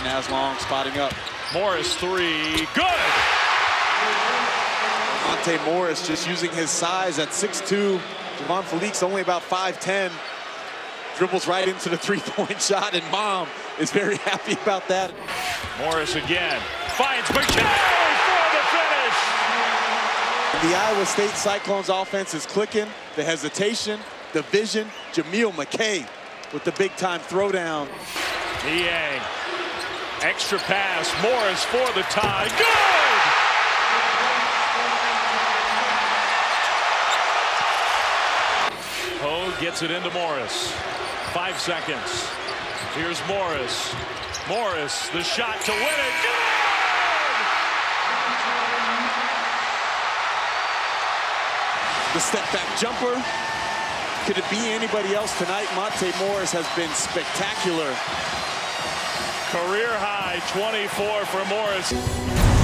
Naz Long spotting up. Morris three, good. Monte Morris just using his size at 6'2". Javon Felix only about 5'10". Dribbles right into the three-point shot, and Mom is very happy about that. Morris again, finds McKay for the finish. The Iowa State Cyclones offense is clicking. The hesitation, the vision. Jameel McKay with the big-time throwdown. Niang, extra pass, Morris for the tie, good! Hogue gets it into Morris. Five seconds. Here's Morris. Morris, the shot to win it. Good! The step back jumper. Could it be anybody else tonight? Monte Morris has been spectacular. Career high 24 for Morris.